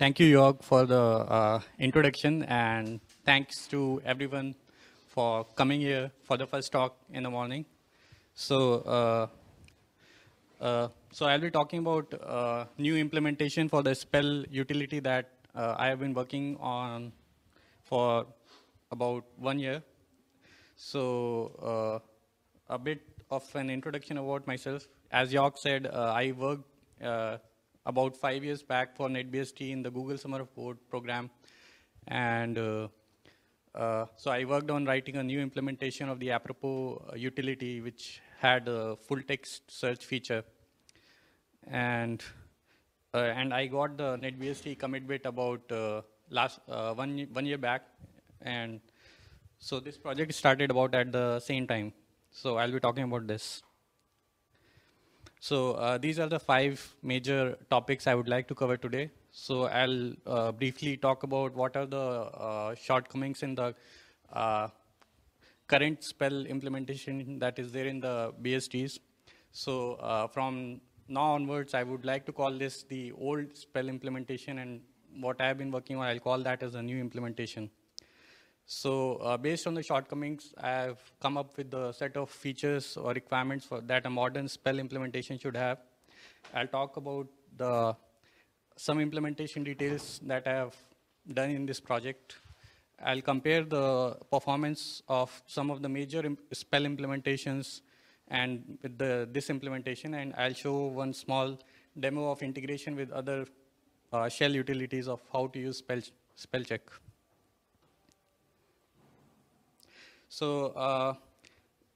Thank you, York, for the uh, introduction, and thanks to everyone for coming here for the first talk in the morning. So, uh, uh, so I'll be talking about uh, new implementation for the spell utility that uh, I have been working on for about one year. So, uh, a bit of an introduction about myself. As York said, I work about five years back for NetBSD in the Google Summer of Code program. And uh, uh, so I worked on writing a new implementation of the Apropos uh, utility, which had a full text search feature. And, uh, and I got the NetBSD commit bit about uh, last uh, one, one year back. And so this project started about at the same time. So I'll be talking about this. So uh, these are the five major topics I would like to cover today. So I'll uh, briefly talk about what are the uh, shortcomings in the uh, current spell implementation that is there in the BSDs. So uh, from now onwards, I would like to call this the old spell implementation, and what I have been working on, I'll call that as a new implementation. So uh, based on the shortcomings, I've come up with a set of features or requirements for that a modern spell implementation should have. I'll talk about the some implementation details that I have done in this project. I'll compare the performance of some of the major spell implementations and with the, this implementation, and I'll show one small demo of integration with other uh, shell utilities of how to use spell, spell check. So uh,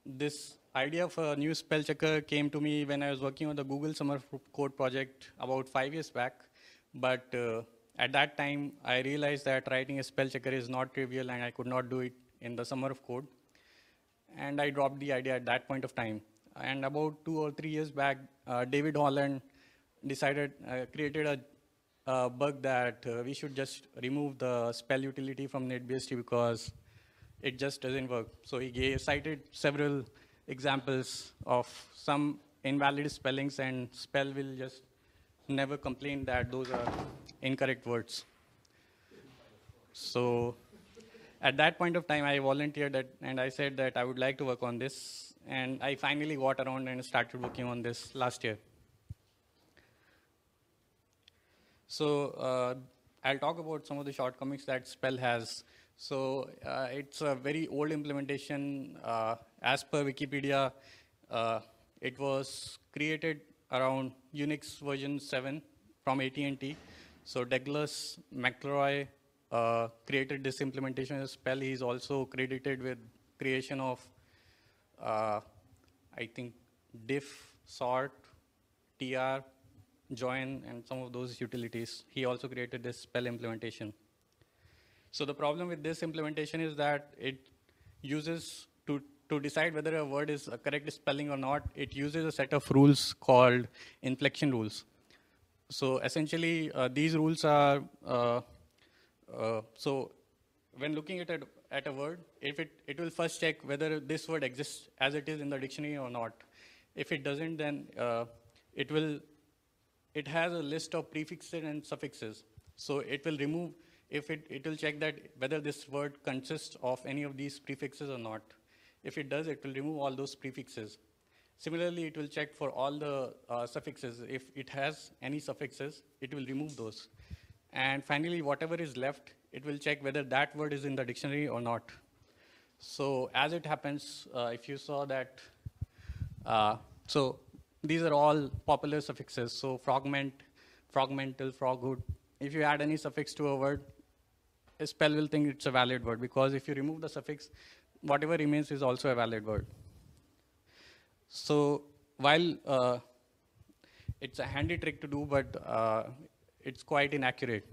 this idea of a new spell checker came to me when I was working on the Google Summer of Code project about five years back. But uh, at that time, I realized that writing a spell checker is not trivial and I could not do it in the Summer of Code. And I dropped the idea at that point of time. And about two or three years back, uh, David Holland decided, uh, created a bug that uh, we should just remove the spell utility from NetBSD because it just doesn't work. So he gave, cited several examples of some invalid spellings, and spell will just never complain that those are incorrect words. So at that point of time, I volunteered that, and I said that I would like to work on this, and I finally got around and started working on this last year. So uh, I'll talk about some of the shortcomings that Spell has. So uh, it's a very old implementation. Uh, as per Wikipedia, uh, it was created around Unix version 7 from AT&T. So Douglas McIlroy uh, created this implementation of Spell. He's also credited with creation of, uh, I think, diff, sort, tr, join, and some of those utilities. He also created this spell implementation. So the problem with this implementation is that it uses to, to decide whether a word is a correct spelling or not, it uses a set of rules called inflection rules. So essentially, uh, these rules are, uh, uh, so when looking at a, at a word, if it, it will first check whether this word exists as it is in the dictionary or not. If it doesn't, then uh, it will it has a list of prefixes and suffixes. So it will remove, if it, it will check that whether this word consists of any of these prefixes or not. If it does, it will remove all those prefixes. Similarly, it will check for all the uh, suffixes. If it has any suffixes, it will remove those. And finally, whatever is left, it will check whether that word is in the dictionary or not. So as it happens, uh, if you saw that, uh, so these are all popular suffixes. So fragment, fragmental, froghood. If you add any suffix to a word, spell will think it's a valid word because if you remove the suffix, whatever remains is also a valid word. So while uh, it's a handy trick to do, but uh, it's quite inaccurate.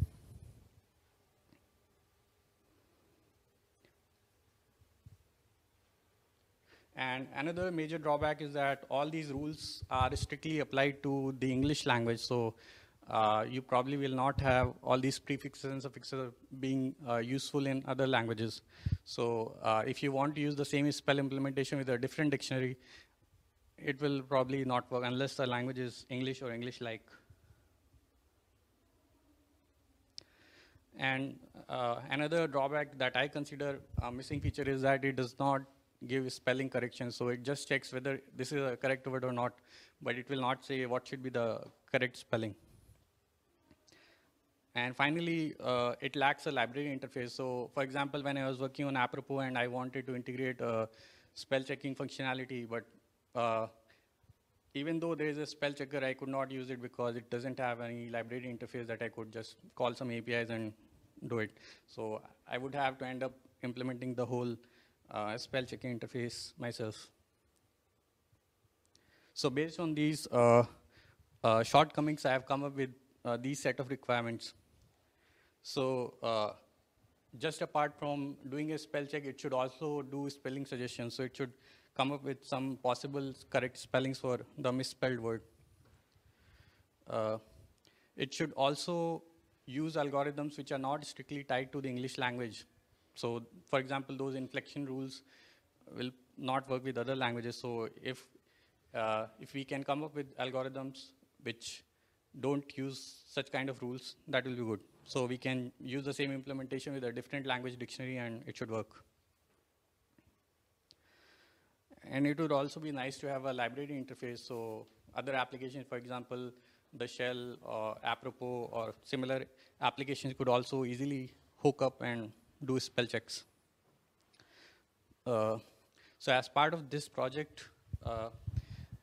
And another major drawback is that all these rules are strictly applied to the English language. So uh, you probably will not have all these prefixes and suffixes being uh, useful in other languages. So uh, if you want to use the same spell implementation with a different dictionary, it will probably not work unless the language is English or English-like. And uh, another drawback that I consider a missing feature is that it does not give spelling correction. So it just checks whether this is a correct word or not, but it will not say what should be the correct spelling. And finally, uh, it lacks a library interface. So for example, when I was working on Apropos and I wanted to integrate uh, spell checking functionality, but uh, even though there is a spell checker, I could not use it because it doesn't have any library interface that I could just call some APIs and do it. So I would have to end up implementing the whole uh, spell checking interface myself. So based on these uh, shortcomings, I have come up with uh, these set of requirements. So uh, just apart from doing a spell check, it should also do spelling suggestions. So it should come up with some possible correct spellings for the misspelled word. Uh, it should also use algorithms which are not strictly tied to the English language. So for example, those inflection rules will not work with other languages. So if, uh, if we can come up with algorithms which don't use such kind of rules, that will be good. So we can use the same implementation with a different language dictionary and it should work. And it would also be nice to have a library interface. So other applications, for example, the shell or apropos or similar applications could also easily hook up and do spell checks. Uh, so as part of this project, uh,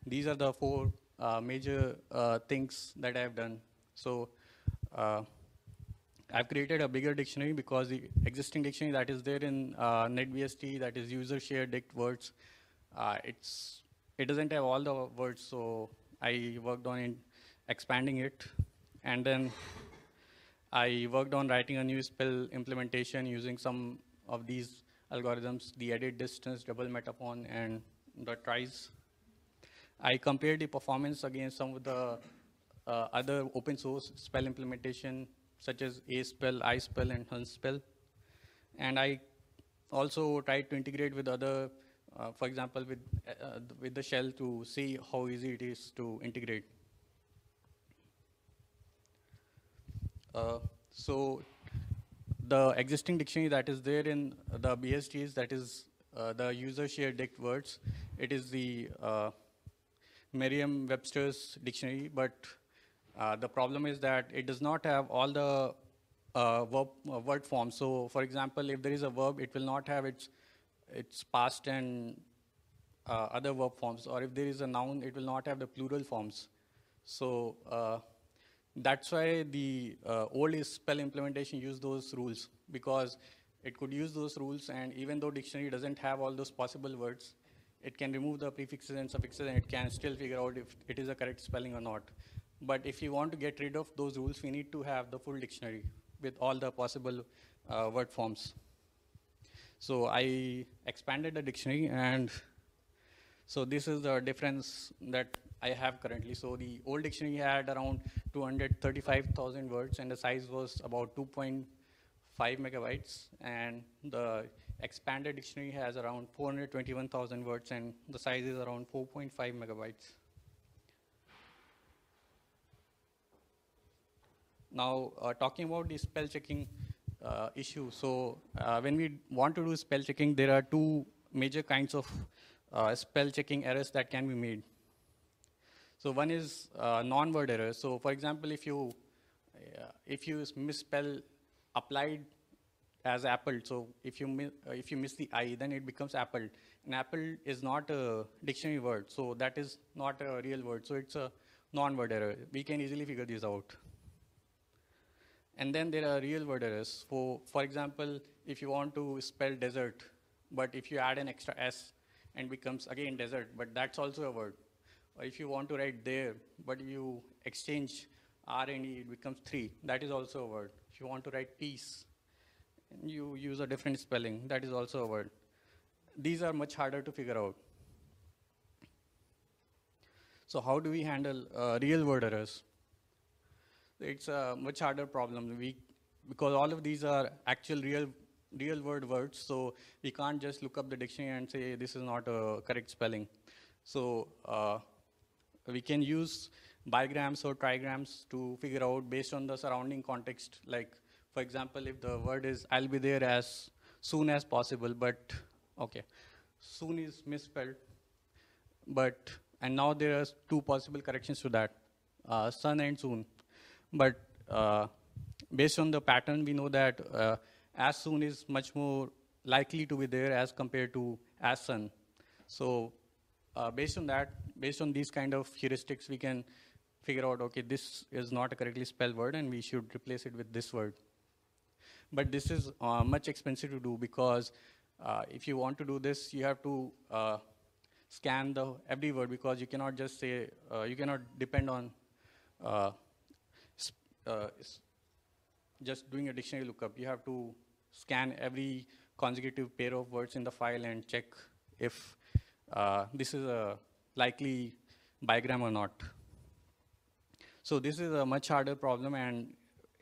these are the four uh, major uh, things that I have done. So uh, I've created a bigger dictionary because the existing dictionary that is there in uh, NetBSD, that is user shared dict words, it's, it doesn't have all the words, so I worked on in expanding it. And then I worked on writing a new spell implementation using some of these algorithms, the edit distance, double metaphone, and the tries. I compared the performance against some of the uh, other open source spell implementation, such as ASpell, iSpell, and HunSpell. And I also tried to integrate with other, uh, for example, with, uh, with the shell to see how easy it is to integrate. Uh, so the existing dictionary that is there in the BSDs, that is uh, the user shared dict words, it is the uh, Merriam-Webster's dictionary, but uh, the problem is that it does not have all the uh, verb, uh, word forms. So for example, if there is a verb, it will not have its, its past and other verb forms. Or if there is a noun, it will not have the plural forms. So that's why the uh, old spell implementation used those rules because it could use those rules and even though dictionary doesn't have all those possible words, it can remove the prefixes and suffixes and it can still figure out if it is a correct spelling or not. But if you want to get rid of those rules, we need to have the full dictionary with all the possible uh, word forms. So I expanded the dictionary and so this is the difference that I have currently. So the old dictionary had around 235,000 words and the size was about 2.5 megabytes and the expanded dictionary has around 421,000 words and the size is around 4.5 megabytes. Now, uh, talking about the spell checking uh, issue. So uh, when we want to do spell checking, there are two major kinds of uh, spell checking errors that can be made. So one is uh, non-word errors. So for example, if you uh, if you misspell applied as apple, so if you if you miss the i, then it becomes apple. And apple is not a dictionary word, so that is not a real word. So it's a non-word error. We can easily figure this out. And then there are real word errors. For for example, if you want to spell desert, but if you add an extra s and becomes again desert, but that's also a word. Or if you want to write there, but you exchange R and E, it becomes three. That is also a word. If you want to write peace, you use a different spelling, that is also a word. These are much harder to figure out. So how do we handle uh, real word errors? It's a much harder problem. We, because all of these are actual real real word words, so we can't just look up the dictionary and say this is not a correct spelling. So uh, we can use bigrams or trigrams to figure out based on the surrounding context. Like, for example, if the word is I'll be there as soon as possible, but okay, soon is misspelled, but and now there are two possible corrections to that, uh, sun and soon, but uh, based on the pattern, we know that uh, as soon is much more likely to be there as compared to as sun. So uh, based on that, based on these kind of heuristics, we can figure out, okay, this is not a correctly spelled word and we should replace it with this word. But this is uh, much expensive to do because uh, if you want to do this, you have to uh, scan the every word because you cannot just say, uh, you cannot depend on uh, uh, just doing a dictionary lookup. You have to scan every consecutive pair of words in the file and check if this is a likely bigram or not. So this is a much harder problem and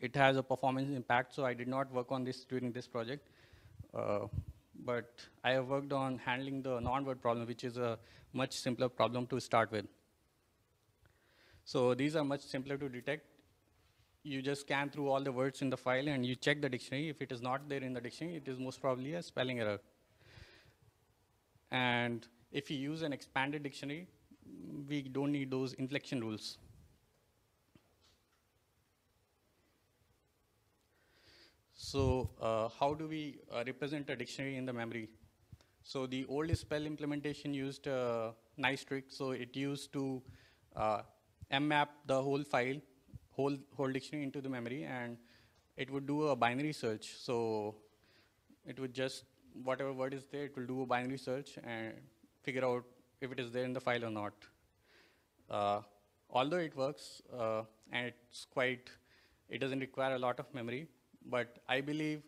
it has a performance impact, so I did not work on this during this project. Uh, but I have worked on handling the non-word problem, which is a much simpler problem to start with. So these are much simpler to detect. You just scan through all the words in the file and you check the dictionary. If it is not there in the dictionary, it is most probably a spelling error. And if you use an expanded dictionary, we don't need those inflection rules. So uh, how do we uh, represent a dictionary in the memory? So the old spell implementation used a nice trick. So it used to uh, mmap the whole file, whole, whole dictionary into the memory, and it would do a binary search. So it would just, whatever word is there, it will do a binary search and figure out if it is there in the file or not. Uh, although it works, uh, and it's quite, it doesn't require a lot of memory, but I believe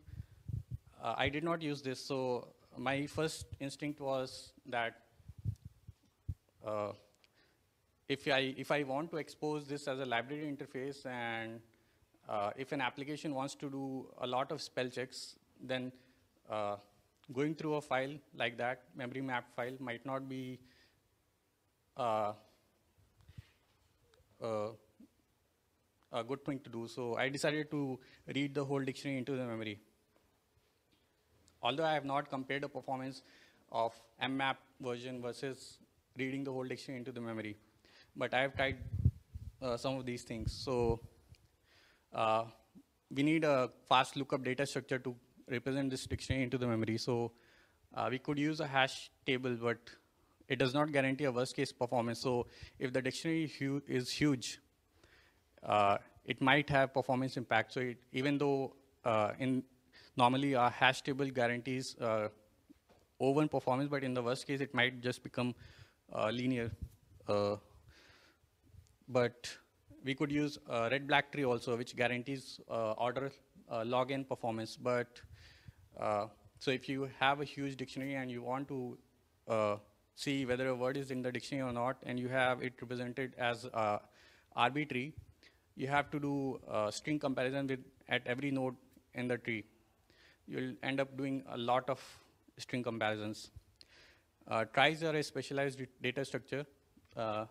uh, I did not use this. So my first instinct was that uh, if I if I want to expose this as a library interface and uh, if an application wants to do a lot of spell checks, then uh, going through a file like that, memory map file, might not be uh, uh, a good thing to do. So I decided to read the whole dictionary into the memory. Although I have not compared the performance of mmap version versus reading the whole dictionary into the memory, but I have tried uh, some of these things. So uh, we need a fast lookup data structure to represent this dictionary into the memory. So uh, we could use a hash table, but it does not guarantee a worst case performance. So if the dictionary hu is huge, it might have performance impact. So it, even though uh, in normally a hash table guarantees uh, over performance, but in the worst case, it might just become uh, linear. Uh, but we could use red black tree also, which guarantees uh, order log n performance. But so if you have a huge dictionary and you want to see whether a word is in the dictionary or not, and you have it represented as arbitrary, you have to do string comparison with at every node in the tree. You'll end up doing a lot of string comparisons. Uh, tries are a specialized data structure uh,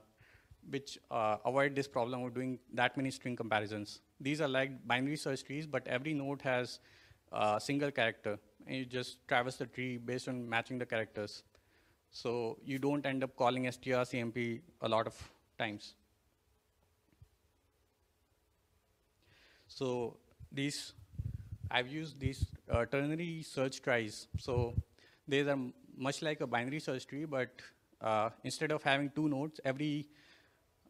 which uh, avoid this problem of doing that many string comparisons. These are like binary search trees, but every node has a single character, and you just traverse the tree based on matching the characters. So you don't end up calling strcmp a lot of times. So these, I've used these uh, ternary search tries. So they are much like a binary search tree, but uh, instead of having two nodes, every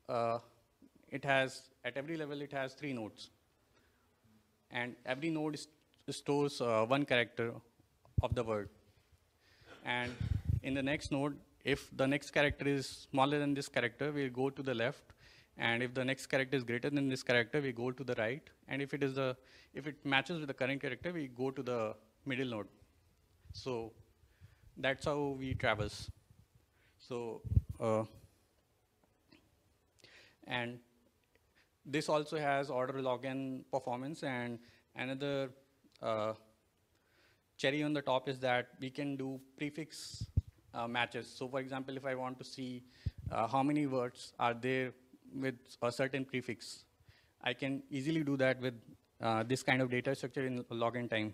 uh, it has at every level it has three nodes, and every node stores uh, one character of the word. And in the next node, if the next character is smaller than this character, we'll go to the left. And if the next character is greater than this character, we go to the right. And if it is the, if it matches with the current character, we go to the middle node. So that's how we traverse. So, uh, and this also has order log n performance and another uh, cherry on the top is that we can do prefix uh, matches. So for example, if I want to see uh, how many words are there with a certain prefix, I can easily do that with uh, this kind of data structure in log n time.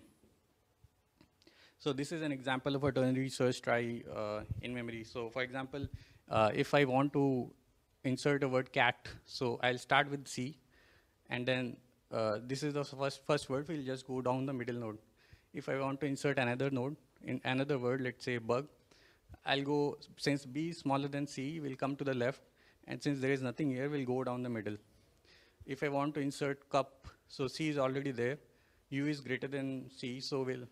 So this is an example of a ternary search trie uh, in memory. So for example, uh, if I want to insert a word cat, so I'll start with C, and then uh, this is the first, first word, we'll just go down the middle node. If I want to insert another node, in another word, let's say bug, I'll go, since B is smaller than C, we'll come to the left, and since there is nothing here, we'll go down the middle. If I want to insert cup, so C is already there, U is greater than C, so we'll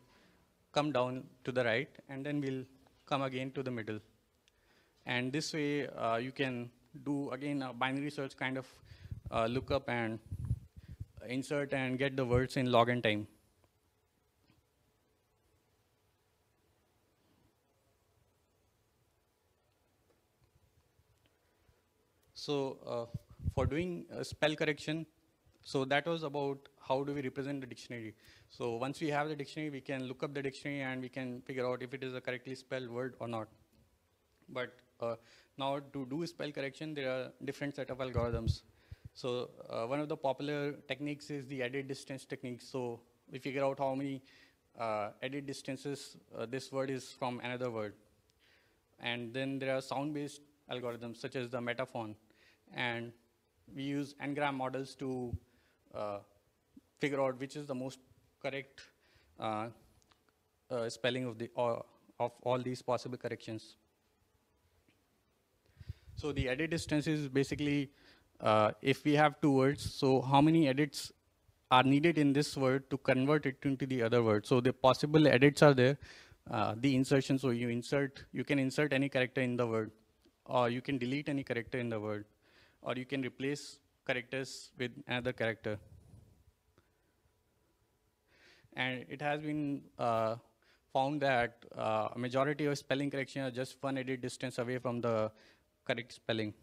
come down to the right, and then we'll come again to the middle. And this way, uh, you can do, again, a binary search kind of uh, lookup and insert and get the words in log n time. So uh, for doing spell correction, so that was about how do we represent the dictionary. So once we have the dictionary, we can look up the dictionary and we can figure out if it is a correctly spelled word or not. But uh, now to do spell correction, there are different set of algorithms. So uh, one of the popular techniques is the edit distance technique. So we figure out how many uh, edit distances uh, this word is from another word. And then there are sound-based algorithms such as the Metaphone. And we use n-gram models to uh, figure out which is the most correct uh, uh, spelling of, the, of all these possible corrections. So the edit distance is basically uh, if we have two words, so how many edits are needed in this word to convert it into the other word. So the possible edits are there. Uh, the insertion, so you insert, you can insert any character in the word, or you can delete any character in the word, or you can replace characters with another character. And it has been uh, found that uh, a majority of spelling correction are just one edit distance away from the correct spelling.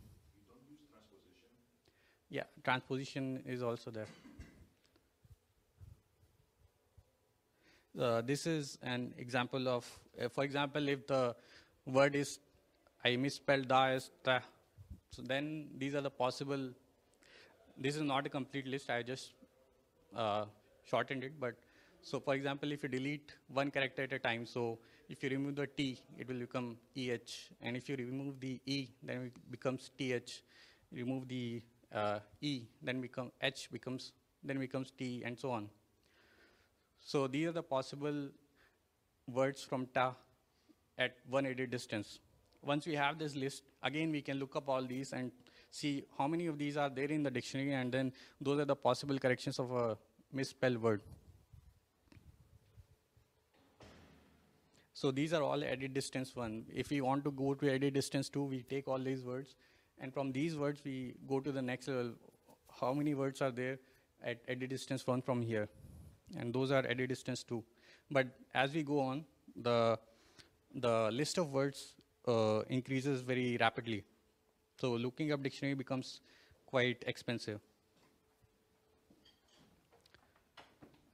Yeah, transposition is also there. Uh, this is an example of, uh, for example, if the word is, I misspelled da as ta, so then these are the possible, this is not a complete list, I just uh, shortened it, but so for example, if you delete one character at a time, so if you remove the T, it will become EH, and if you remove the E, then it becomes TH, remove the uh, E, then become H becomes, then becomes T, and so on. So these are the possible words from ta at one edit distance. Once we have this list, again we can look up all these and see how many of these are there in the dictionary, and then those are the possible corrections of a misspelled word. So these are all edit distance one. If we want to go to edit distance two, we take all these words and from these words, we go to the next level. How many words are there at edit distance one from here? And those are edit distance two. But as we go on, the, the list of words uh, increases very rapidly. So looking up dictionary becomes quite expensive.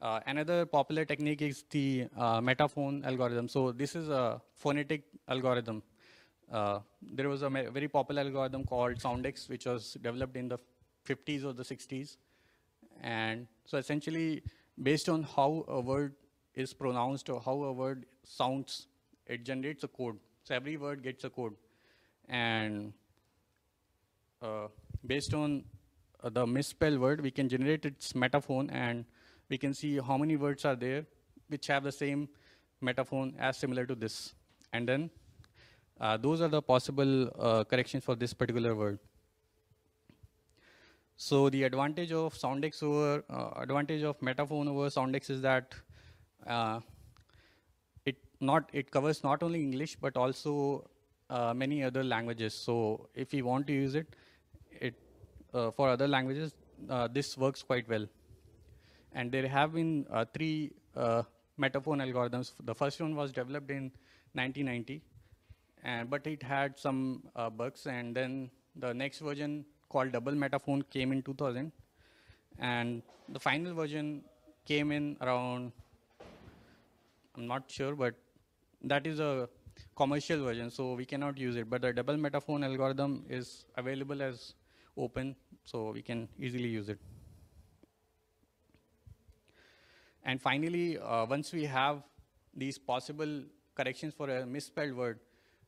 Uh, another popular technique is the uh, metaphone algorithm. So this is a phonetic algorithm. Uh, there was a very popular algorithm called Soundex, which was developed in the 50s or the 60s. And so essentially, based on how a word is pronounced or how a word sounds, it generates a code. So every word gets a code. And uh, based on uh, the misspelled word, we can generate its metaphone and we can see how many words are there which have the same metaphone as similar to this. And then uh, those are the possible uh, corrections for this particular word. So the advantage of Soundex over, uh, advantage of Metaphone over Soundex is that uh, not it covers not only English but also uh, many other languages. So if we want to use it, it uh, for other languages, this works quite well. And there have been three Metaphone algorithms. The first one was developed in 1990 and, but it had some uh, bugs. And then the next version called Double Metaphone came in 2000. And the final version came in around, I'm not sure, but that is a commercial version, so we cannot use it. But the double metaphone algorithm is available as open, so we can easily use it. And finally, uh, once we have these possible corrections for a misspelled word,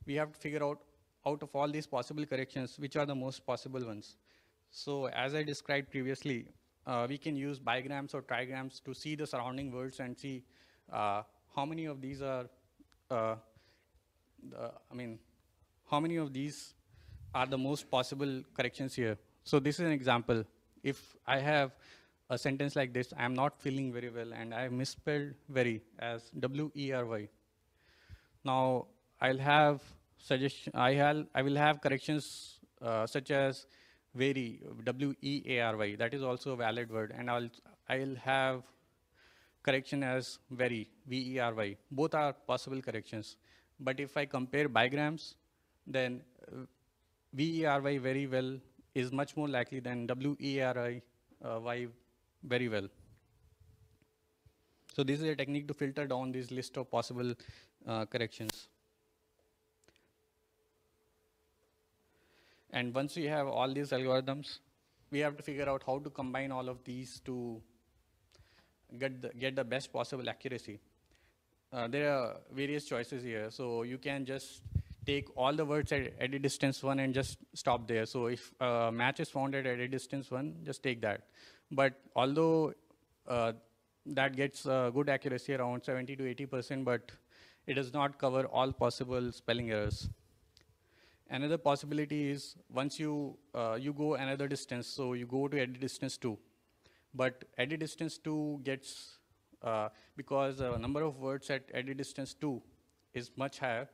we have to figure out, out of all these possible corrections, which are the most possible ones. So as I described previously, uh, we can use bigrams or trigrams to see the surrounding words and see uh, how many of these are, uh, the, I mean, how many of these are the most possible corrections here. So this is an example. If I have a sentence like this, I'm not feeling very well, and I misspelled very as W-E-R-Y. Now, I'll have suggestion, I, have, I will have corrections uh, such as vary, W-E-A-R-Y, that is also a valid word, and I'll, I'll have correction as very, V-E-R-Y. Both are possible corrections. But if I compare bigrams, then uh, V-E-R-Y very well is much more likely than W-E-R-I uh, Y very well. So this is a technique to filter down this list of possible uh, corrections. And once we have all these algorithms, we have to figure out how to combine all of these to get the, get the best possible accuracy. Uh, there are various choices here. So you can just take all the words at edit distance one and just stop there. So if a match is found at edit distance one, just take that. But although uh, that gets uh, good accuracy around 70 to 80%, but it does not cover all possible spelling errors. Another possibility is once you, uh, you go another distance, so you go to edit distance 2. But edit distance 2 gets, uh, because the number of words at edit distance 2 is much higher,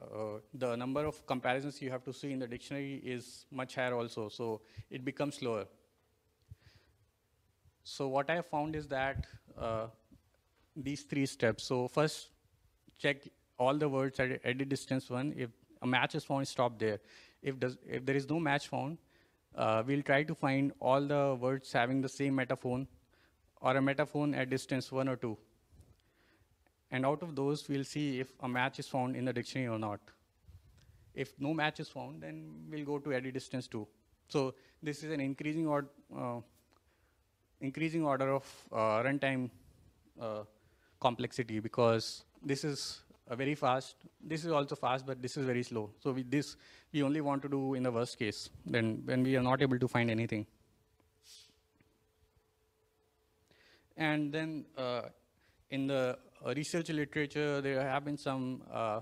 uh, the number of comparisons you have to see in the dictionary is much higher also, so it becomes slower. So what I found is that uh, these three steps. So first, check all the words at edit distance one. If a match is found, stop there. If, does, if there is no match found, uh, we'll try to find all the words having the same metaphone or a metaphone at distance one or two. And out of those, we'll see if a match is found in the dictionary or not. If no match is found, then we'll go to edit distance two. So this is an increasing, or, uh, increasing order of uh, runtime uh, complexity because this is very fast. This is also fast, but this is very slow. So with this, we only want to do in the worst case, then when we are not able to find anything. And then uh, in the uh, research literature, there have been some uh,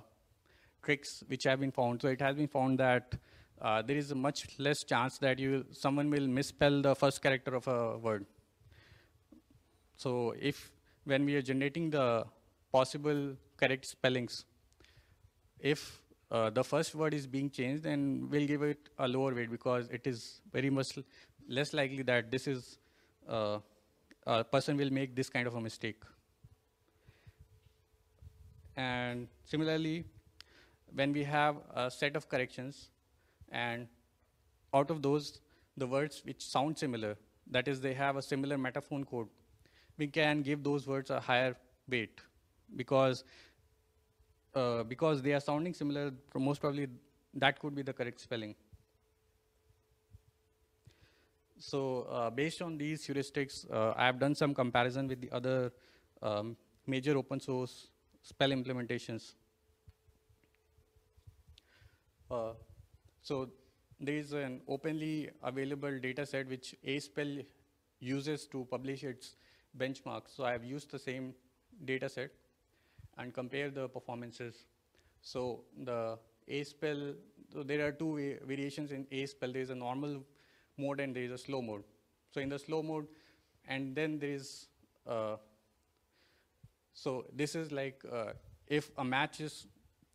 tricks which have been found. So it has been found that uh, there is a much less chance that you someone will misspell the first character of a word. So if when we are generating the possible correct spellings. If uh, the first word is being changed, then we'll give it a lower weight because it is very much less likely that this is uh, a person will make this kind of a mistake. And similarly, when we have a set of corrections, and out of those, the words which sound similar, that is, they have a similar metaphone code, we can give those words a higher weight because uh, because they are sounding similar, most probably that could be the correct spelling. So uh, based on these heuristics, uh, I have done some comparison with the other um, major open source spell implementations. Uh, so there is an openly available data set which ASpell uses to publish its benchmarks. So I have used the same data set and compare the performances. So the ASpell, so there are two variations in Aspell. There is a normal mode and there is a slow mode. So in the slow mode, and then there is, uh, so this is like uh, if a match is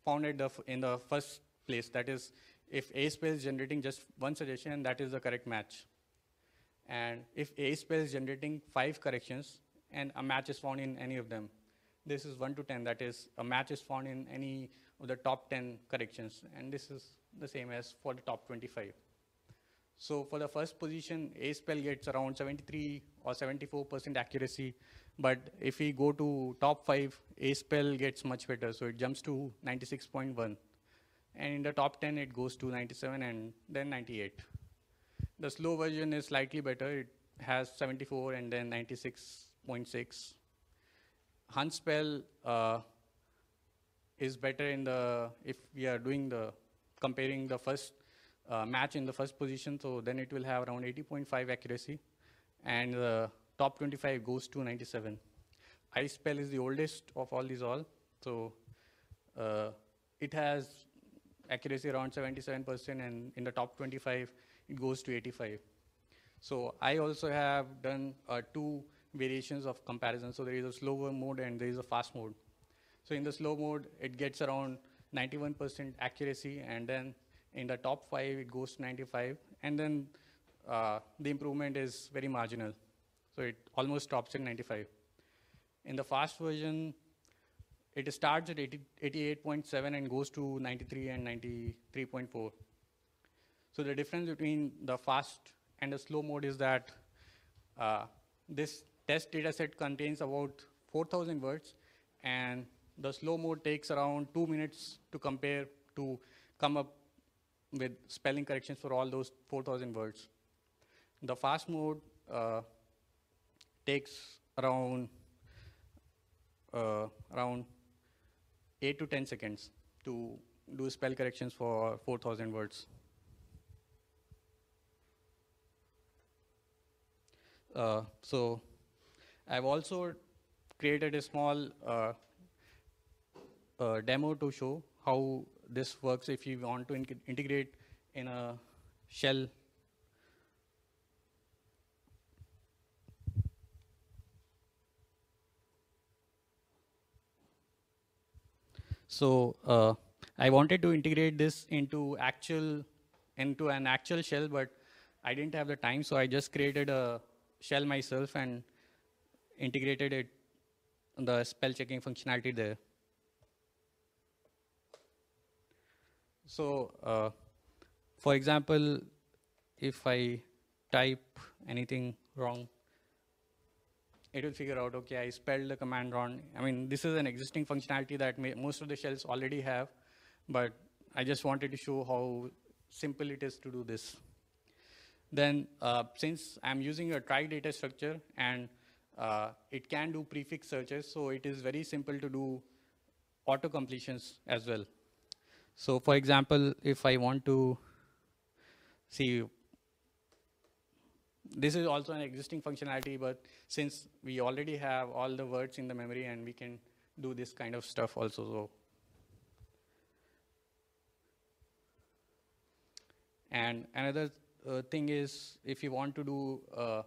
found the in the first place, that is, if Aspell is generating just one suggestion, that is the correct match. And if Aspell is generating five corrections and a match is found in any of them, this is 1 to 10, that is a match is found in any of the top 10 corrections, and this is the same as for the top 25. So for the first position, Aspell gets around 73 or 74% accuracy, but if we go to top 5, Aspell gets much better, so it jumps to 96.1. And in the top 10, it goes to 97 and then 98. The slow version is slightly better. It has 74 and then 96.6 Hunspell uh, is better in the, if we are doing the, comparing the first uh, match in the first position, so then it will have around 80.5 accuracy, and the top 25 goes to 97. Ispell is the oldest of all these all, so uh, it has accuracy around 77%, and in the top 25, it goes to 85. So I also have done uh, two variations of comparison. So there is a slower mode and there is a fast mode. So in the slow mode, it gets around 91% accuracy, and then in the top five, it goes to 95, and then uh, the improvement is very marginal. So it almost stops at 95. In the fast version, it starts at 88.7 and goes to 93 and 93.4. So the difference between the fast and the slow mode is that uh, this test data set contains about 4,000 words, and the slow mode takes around two minutes to compare to come up with spelling corrections for all those 4,000 words. The fast mode uh, takes around uh, around 8 to 10 seconds to do spell corrections for 4,000 words. Uh, so I've also created a small uh, uh, demo to show how this works if you want to in integrate in a shell. So uh, I wanted to integrate this into actual into an actual shell, but I didn't have the time, so I just created a shell myself and integrated it the spell checking functionality there. So, uh, for example, if I type anything wrong, it will figure out, okay, I spelled the command wrong. I mean, this is an existing functionality that most of the shells already have, but I just wanted to show how simple it is to do this. Then, uh, since I'm using a trie data structure and uh, it can do prefix searches, so it is very simple to do auto completions as well. So for example, if I want to see, this is also an existing functionality, but since we already have all the words in the memory and we can do this kind of stuff also. So. And another uh, thing is if you want to do uh,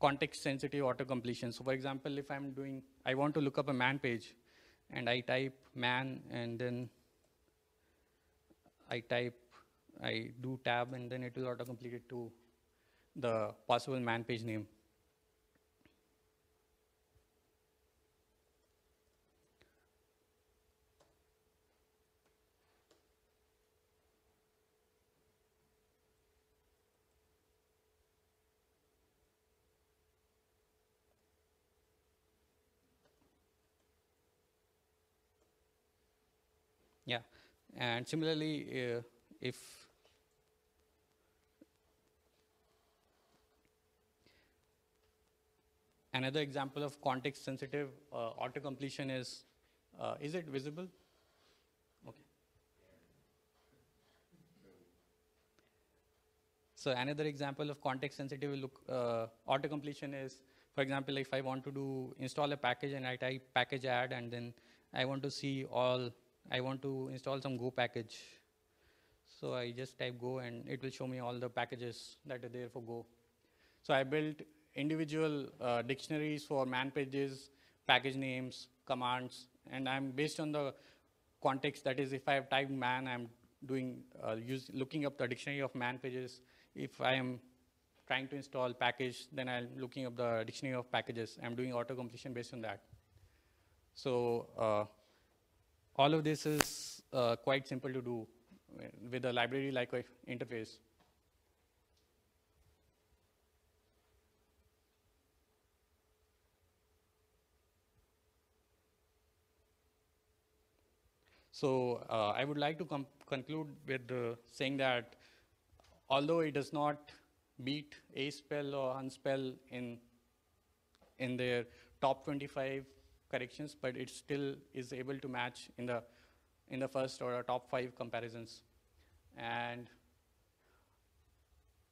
context sensitive auto completion. So for example, if I'm doing, I want to look up a man page and I type man and then I type, I do tab and then it will auto complete it to the possible man page name. Yeah, and similarly, uh, if another example of context sensitive uh, auto completion is, uh, is it visible? Okay. So another example of context sensitive look, uh, auto completion is, for example, if I want to do install a package and I type package add and then I want to see all I want to install some Go package. So I just type Go and it will show me all the packages that are there for Go. So I built individual uh, dictionaries for man pages, package names, commands, and I'm based on the context. That is, if I have typed man, I'm doing uh, use, looking up the dictionary of man pages. If I am trying to install package, then I'm looking up the dictionary of packages. I'm doing auto completion based on that. So uh, all of this is uh, quite simple to do with a library like interface. So uh, I would like to conclude with uh, saying that although it does not beat Aspell or Hunspell in in their top 25 corrections, but it still is able to match in the in the first or top five comparisons. And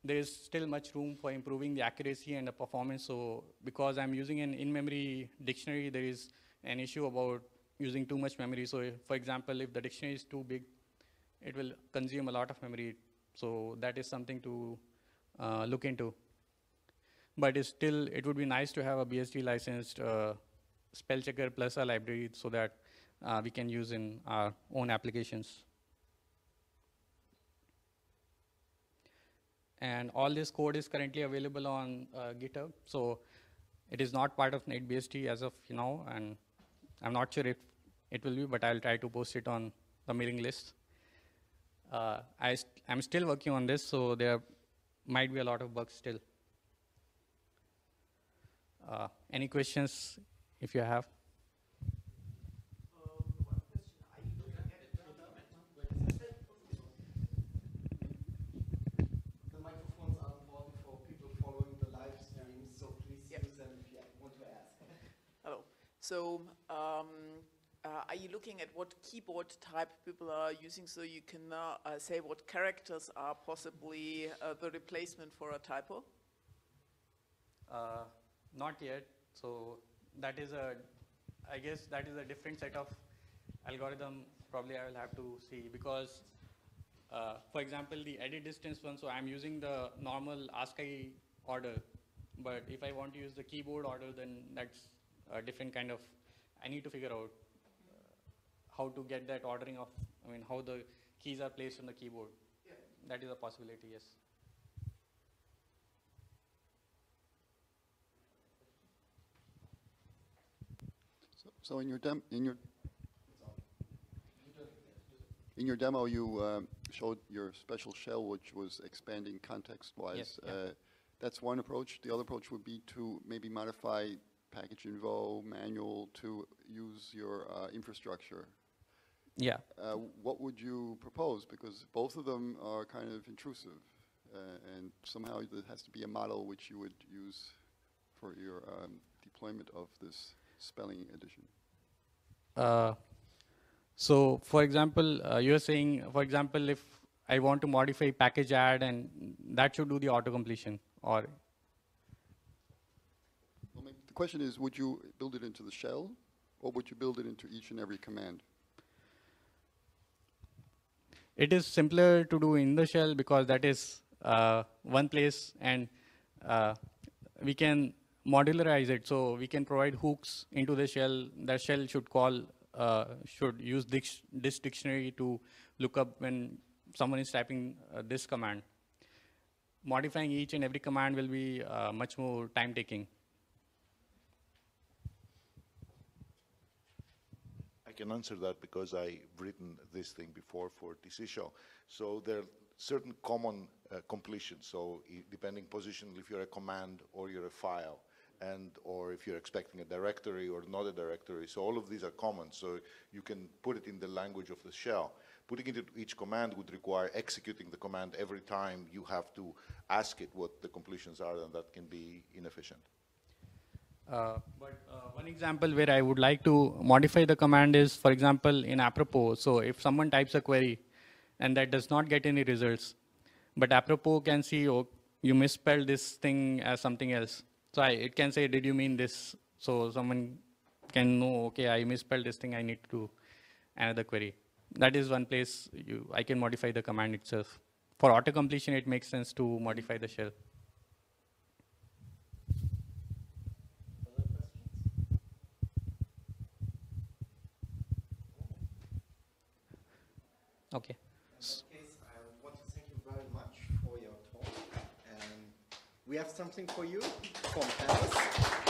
there is still much room for improving the accuracy and the performance. So because I'm using an in-memory dictionary, there is an issue about using too much memory. So if, for example, if the dictionary is too big, it will consume a lot of memory. So that is something to uh, look into. But it's still, it would be nice to have a BSD licensed uh, spell checker plus a library so that uh, we can use in our own applications. And all this code is currently available on uh, GitHub. So it is not part of NetBSD as of now, and I'm not sure if it will be, but I'll try to post it on the mailing list. Uh, I st I'm still working on this, so there might be a lot of bugs still. Uh, any questions if you have? The microphones are important for people following the live stream, so please Yep. use them if you want to ask. Hello. So, um, uh, are you looking at what keyboard type people are using so you can uh, uh, say what characters are possibly uh, the replacement for a typo? Uh, not yet. So that is a, I guess that is a different set of algorithm. Probably I will have to see because, uh, for example, the edit distance one. So I'm using the normal ASCII order, but if I want to use the keyboard order, then that's a different kind of. I need to figure out uh, how to get that ordering of. I mean, how the keys are placed on the keyboard. That is a possibility. Yes. So- in your dem, in your, in your demo, you um, showed your special shell, which was expanding context-wise. Yeah. Uh, That's one approach. The other approach would be to maybe modify package info manual to use your uh, infrastructure. Yeah. Uh, What would you propose? Because both of them are kind of intrusive, uh, and somehow there has to be a model which you would use for your um, deployment of this spelling edition. Uh, so, for example, uh, you're saying, for example, if I want to modify package add and that should do the auto completion or Well, the question is, would you build it into the shell, or would you build it into each and every command? it is simpler to do in the shell because that is uh, one place and uh, we can modularize it. So we can provide hooks into the shell. That shell should call, uh, should use dic- this dictionary to look up when someone is typing uh, this command. Modifying each and every command will be uh, much more time taking. I can answer that because I've written this thing before for tcsh. So there are certain common uh, completions. So depending position, if you're a command or you're a file, and or if you're expecting a directory or not a directory. So all of these are common. So you can put it in the language of the shell. Putting it into each command would require executing the command every time you have to ask it what the completions are, and that can be inefficient. Uh, but uh, one example where I would like to modify the command is, for example, in apropos. So if someone types a query and that does not get any results, but apropos can see, oh, you misspelled this thing as something else. So I, it can say, did you mean this? So someone can know, okay, I misspelled this thing, I need to do another query. That is one place you, I can modify the command itself. For auto completion, it makes sense to modify the shell. Okay. In that case, I want to thank you very much for your talk. And we have something for you from Alice.